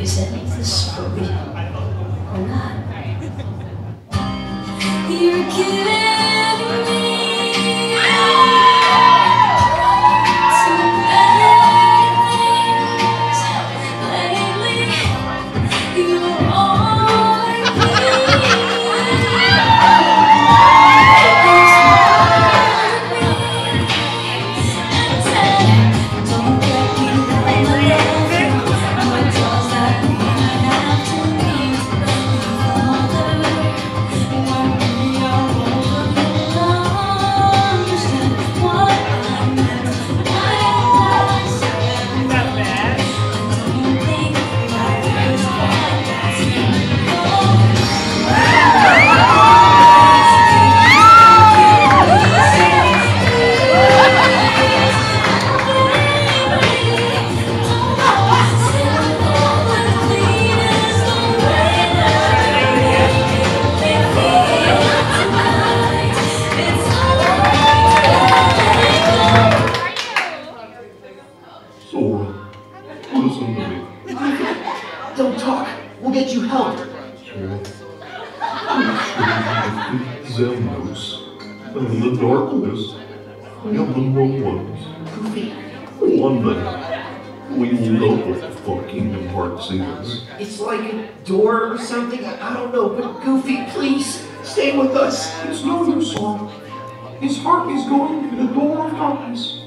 Or not? You're kidding. Don't talk. We'll get you help. Zell. And the darkness, knows. And the little ones. Goofy. One day We know what the fucking hearts is. It's like a door or something. I don't know, but Goofy, please, stay with us. It's no use, song. His heart is going through the door of darkness.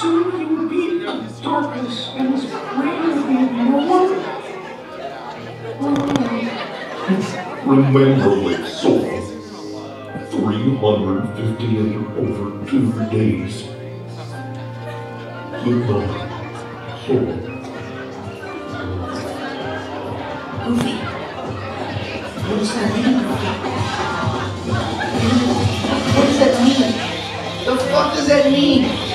Soon he will be in darkness, and his brain will be in no Remember, Lake Sora. 358 over two days. Goodbye, Sora. Goofy, what does that mean, What does that mean? The fuck does that mean?